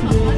Mm-hmm.